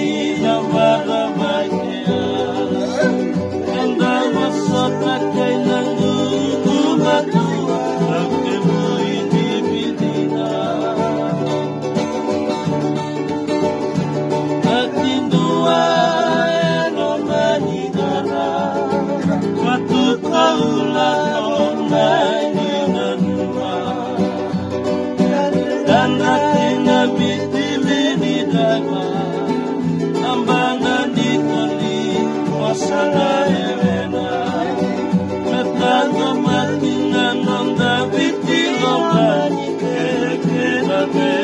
soni Wasana